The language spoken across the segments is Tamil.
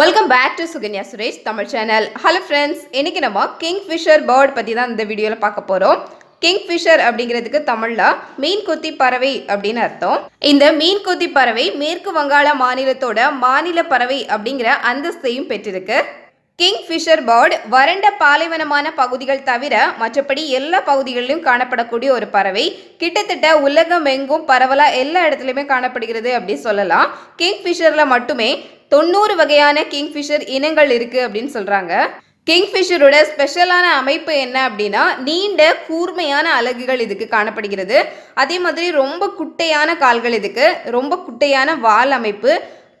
Welcome back to Sukanya Suresh Tamil channel. Hello friends இன்னைக்கு நம்ம கிங் ஃபிஷர் பேர்ட் பற்றி தான் இந்த வீடியோவில் பார்க்க போகிறோம் கிங் ஃபிஷர் அப்படிங்கிறதுக்கு தமிழில் மீன் கொத்தி பறவை அப்படின்னு அர்த்தம். இந்த மீன் கொத்தி பறவை மேற்கு வங்காள மாநிலத்தோட மாநில பறவை அப்படிங்கிற அந்தஸ்தையும் பெற்றிருக்கு. கிங்ஃபிஷர் பேர்டு வறண்ட பாலைவனமான பகுதிகள் தவிர மற்றபடி எல்லா பகுதிகளிலும் காணப்படக்கூடிய ஒரு பறவை. கிட்டத்தட்ட உலகம் எங்கும் பரவலா எல்லா இடத்துலையுமே காணப்படுகிறது அப்படின்னு சொல்லலாம். கிங்ஃபிஷரில் மட்டுமே தொண்ணூறு வகையான கிங்ஃபிஷர் இனங்கள் இருக்கு அப்படின்னு சொல்றாங்க. கிங்ஃபிஷரோட ஸ்பெஷலான அமைப்பு என்ன அப்படின்னா நீண்ட கூர்மையான அலகுகள் இதுக்கு காணப்படுகிறது. அதே மாதிரி ரொம்ப குட்டையான கால்கள் இதுக்கு ரொம்ப குட்டையான வால் அமைப்பு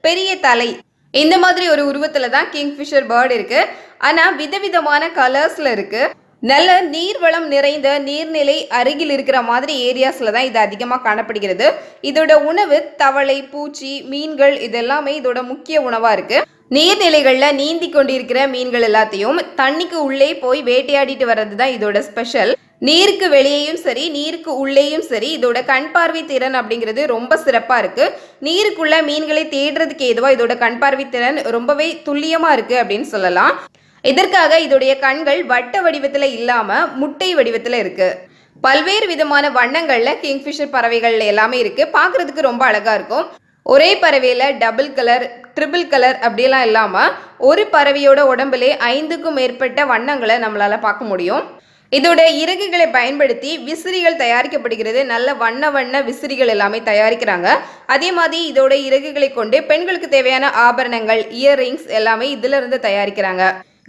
பெரிய தலை இந்த மாதிரி ஒரு உருவத்துல தான் கிங்ஃபிஷர் பேர்ட் இருக்கு. ஆனா விதவிதமான கலர்ஸ்ல இருக்கு. நல்ல நீர்வளம் நிறைந்த நீர்நிலை அருகில் இருக்கிற மாதிரி ஏரியாஸ்ல தான் இது அதிகமாக காணப்படுகிறது. இதோட உணவு தவளை பூச்சி மீன்கள் இதெல்லாமே இதோட முக்கிய உணவா இருக்கு. நீர்நிலைகளில் நீந்தி கொண்டிருக்கிற மீன்கள் எல்லாத்தையும் தண்ணிக்கு உள்ளே போய் வேட்டையாடிட்டு வர்றது தான் இதோட ஸ்பெஷல் நீருக்கு வெளியேயும் சரி நீருக்கு உள்ளேயும் சரி இதோட கண் பார்வை திறன் அப்படிங்கிறது ரொம்ப சிறப்பாக இருக்குது நீருக்குள்ள மீன்களை தேடுறதுக்கு ஏதுவாக இதோட கண் பார்வை திறன் ரொம்பவே துல்லியமாக இருக்குது அப்படின்னு சொல்லலாம். இதற்காக இதோடைய கண்கள் வட்ட வடிவத்தில் இல்லாமல் முட்டை வடிவத்தில் இருக்குது பல்வேறு விதமான வண்ணங்களில் கிங்ஃபிஷர் பறவைகள் எல்லாமே இருக்குது பார்க்குறதுக்கு ரொம்ப அழகாக இருக்கும். ஒரே பறவையில் டபுள் கலர் ட்ரிபிள் கலர் அப்படியெல்லாம் இல்லாமல் ஒரு பறவையோட உடம்புலே ஐந்துக்கும் மேற்பட்ட வண்ணங்களை நம்மளால் பார்க்க முடியும். இதோட இறகுகளை பயன்படுத்தி விசிறிகள் தயாரிக்கப்படுகிறது. நல்ல வண்ண வண்ண விசிறிகள் எல்லாமே தயாரிக்கிறாங்க. அதே மாதிரி இதோட இறகுகளை கொண்டு பெண்களுக்கு தேவையான ஆபரணங்கள் இயர்ரிங்ஸ் எல்லாமே இதுல இருந்து தயாரிக்கிறாங்க.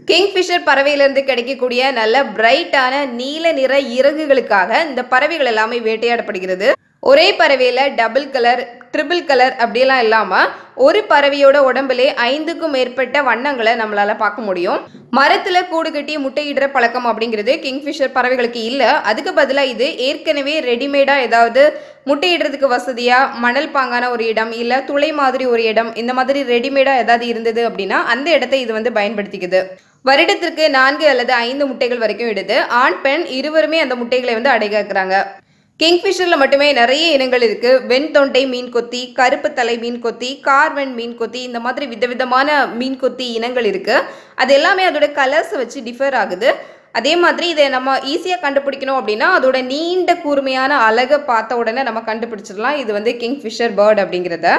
கிங்ஃபிஷர் பறவையிலிருந்து கிடைக்கக்கூடிய நல்ல பிரைட்டான நீல நிற இறகுகளுக்காக இந்த பறவைகள் எல்லாமே வேட்டையாடப்படுகிறது. ஒரே பறவையில் டபுள் கலர் ட்ரிபிள் கலர் அப்படியெல்லாம் இல்லாமல் ஒரு பறவையோட உடம்புலே ஐந்துக்கும் மேற்பட்ட வண்ணங்களை நம்மளால பார்க்க முடியும். மரத்தில் கூடு கட்டி முட்டையிடுற பழக்கம் அப்படிங்கிறது கிங்ஃபிஷர் பறவைகளுக்கு இல்லை. அதுக்கு பதிலாக இது ஏற்கனவே ரெடிமேடாக ஏதாவது முட்டையிடுறதுக்கு வசதியாக மணல் பாங்கான ஒரு இடம் இல்லை துளை மாதிரி ஒரு இடம் இந்த மாதிரி ரெடிமேடாக ஏதாவது இருந்தது அப்படின்னா அந்த இடத்தை இது வந்து பயன்படுத்திக்குது. வருடத்திற்கு நான்கு அல்லது ஐந்து முட்டைகள் வரைக்கும் இடுது. ஆண் பெண் இருவருமே அந்த முட்டைகளை வந்து அடைகாக்குறாங்க கிங்ஃபிஷரில் மட்டுமே நிறைய இனங்கள் இருக்குது வெண்தொண்டை மீன் கொத்தி கருப்பு தலை மீன் கொத்தி கார்வென் மீன் கொத்தி இந்த மாதிரி விதவிதமான மீன் கொத்தி இனங்கள் இருக்குது அது எல்லாமே அதோட கலர்ஸை வச்சு டிஃபர் ஆகுது. அதே மாதிரி இதை நம்ம ஈஸியாக கண்டுபிடிக்கணும் அப்படின்னா அதோட நீண்ட கூர்மையான அழகை பார்த்த உடனே நம்ம கண்டுபிடிச்சிடலாம். இது வந்து கிங்ஃபிஷர் பேர்ட் அப்படிங்கிறத.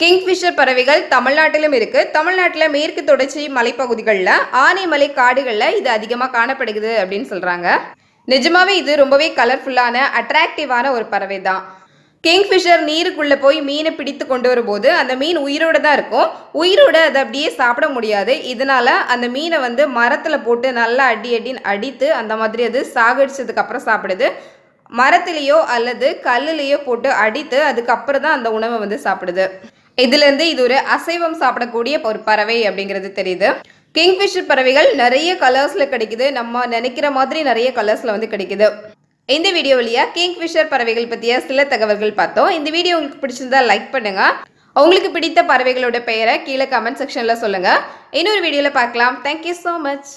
கிங்ஃபிஷர் பறவைகள் தமிழ்நாட்டிலும் இருக்குது தமிழ்நாட்டில் மேற்கு தொடர்ச்சி மலைப்பகுதிகளில் ஆனைமலை காடுகளில் இது அதிகமாக காணப்படுகிறது அப்படின்னு சொல்கிறாங்க நிஜமாவே இது ரொம்பவே கலர்ஃபுல்லான அட்ராக்டிவான ஒரு பறவை தான் கிங்ஃபிஷர் நீருக்குள்ளே போய் மீனை பிடித்து கொண்டு வரும்போது அந்த மீன் உயிரோடு தான் இருக்கும். உயிரோட அதை அப்படியே சாப்பிட முடியாது. இதனால அந்த மீனை வந்து மரத்தில் போட்டு நல்லா அடி அடின்னு அடித்து அந்த மாதிரி அது சாகடிச்சதுக்கப்புறம் சாப்பிடுது. மரத்துலேயோ அல்லது கல்லுலேயோ போட்டு அடித்து அதுக்கப்புறம் தான் அந்த உணவை வந்து சாப்பிடுது. இதுலேருந்து இது ஒரு அசைவம் சாப்பிடக்கூடிய ஒரு பறவை அப்படிங்கிறது தெரியுது. கிங்ஃபிஷர் பறவைகள் நிறைய கலர்ஸில் கிடைக்குது. நம்ம நினைக்கிற மாதிரி நிறைய கலர்ஸில் வந்து கிடைக்குது. இந்த வீடியோ வழியாக கிங்ஃபிஷர் பறவைகள் பற்றிய சில தகவல்கள் பார்த்தோம். இந்த வீடியோ உங்களுக்கு பிடிச்சிருந்தா லைக் பண்ணுங்கள் உங்களுக்கு பிடித்த பறவைகளோட பெயரை கீழே கமெண்ட் செக்ஷனில் சொல்லுங்கள் இன்னொரு வீடியோவில் பார்க்கலாம். Thank you so much